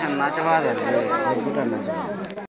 collection மேட்சமாக அது இருக்குது